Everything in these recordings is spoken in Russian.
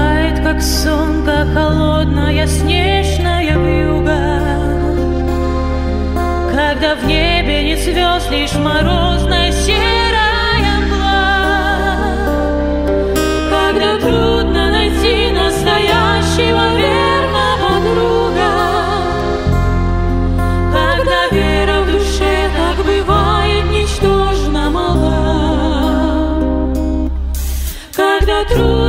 Бывает, как сумка холодная снежная вьюга, Когда в небе не звезд, лишь морозная серая мгла, Когда трудно найти настоящего верного друга, Когда вера в душе, так бывает, ничтожно мала, Когда трудно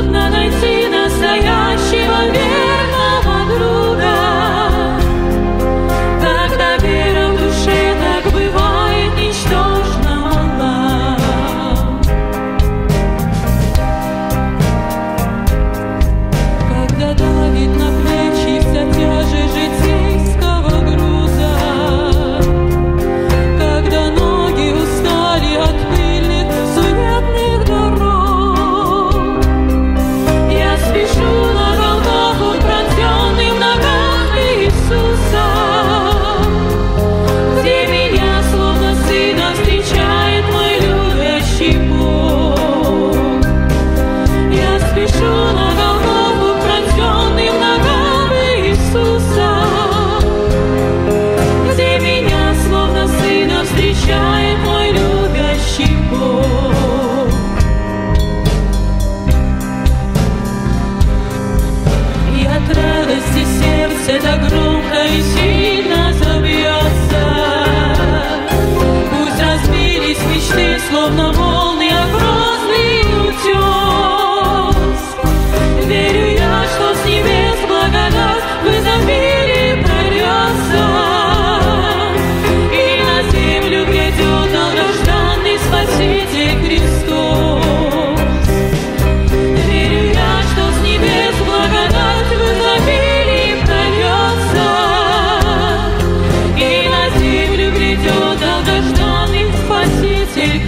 to